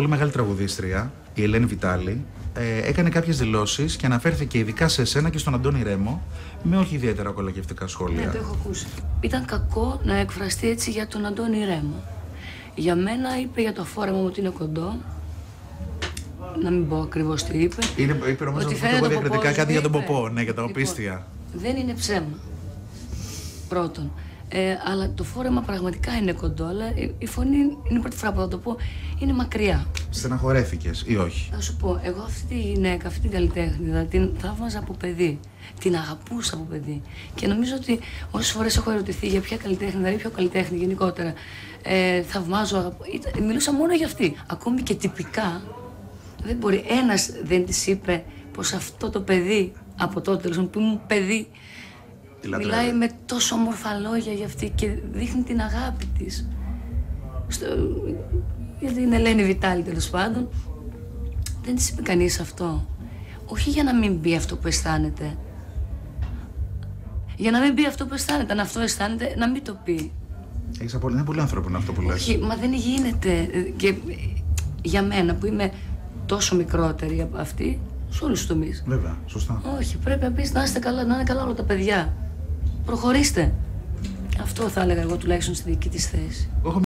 πολύ μεγάλη τραγουδίστρια, η Ελένη Βιτάλη, ε, έκανε κάποιες δηλώσεις και αναφέρθηκε ειδικά σε εσένα και στον Αντώνη Ρέμο με όχι ιδιαίτερα κολακευτικά σχόλια. Ναι, το έχω ακούσει. Ήταν κακό να εκφραστεί έτσι για τον Αντώνη Ρέμο. Για μένα είπε για το φόρεμα μου ότι είναι κοντό. Να μην πω ακριβώς τι είπε. Είναι, είπε νομίζω Ότι ότι φαίνεται εγώ ο διακριτικά ποπός κάτι μου, για τον είπε. Ποπό, ναι, για τα Λοιπόν, οπίστια. Δεν είναι ψέμα. Πρώτον. Ε, αλλά το φόρεμα πραγματικά είναι κοντό, αλλά η, η φωνή είναι η πρώτη φορά που θα το πω, είναι μακριά. Στεναχωρέθηκες ή όχι; Θα σου πω, εγώ αυτή τη γυναίκα, αυτή την καλλιτέχνη, την θαύμαζα από παιδί. Την αγαπούσα από παιδί. Και νομίζω ότι όσες φορές έχω ερωτηθεί για ποια καλλιτέχνη, δηλαδή ποιο καλλιτέχνη γενικότερα, ε, θαυμάζω, αγαπώ. Ήταν, μιλούσα μόνο για αυτή. Ακόμη και τυπικά, δεν μπορεί. Ένας δεν της είπε πως αυτό το παιδί, από τότε τέλος πάντων, που ήμουν παιδί, Τη λατρεύει. Μιλάει με τόσο όμορφα λόγια για αυτή και δείχνει την αγάπη της. Στο... Για την Ελένη Βιτάλη τέλος πάντων. Δεν της είπε κανείς αυτό. Όχι για να μην πει αυτό που αισθάνεται. Για να μην πει αυτό που αισθάνεται. Αν αυτό αισθάνεται, να μην το πει. Έχεις απολύτω. Είναι πολύ άνθρωπο αυτό που λες. Όχι, μα δεν γίνεται. Ε, Και ε, για μένα που είμαι τόσο μικρότερη από αυτή, σε όλους τους τομείς. Βέβαια, σωστά. Όχι, πρέπει να πεις να είστε καλά, να είναι καλά όλα τα παιδιά. Προχωρήστε. Αυτό θα έλεγα εγώ τουλάχιστον στη δική της θέση. Εγώ